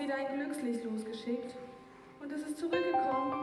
wieder ein Glückslicht losgeschickt und es ist zurückgekommen.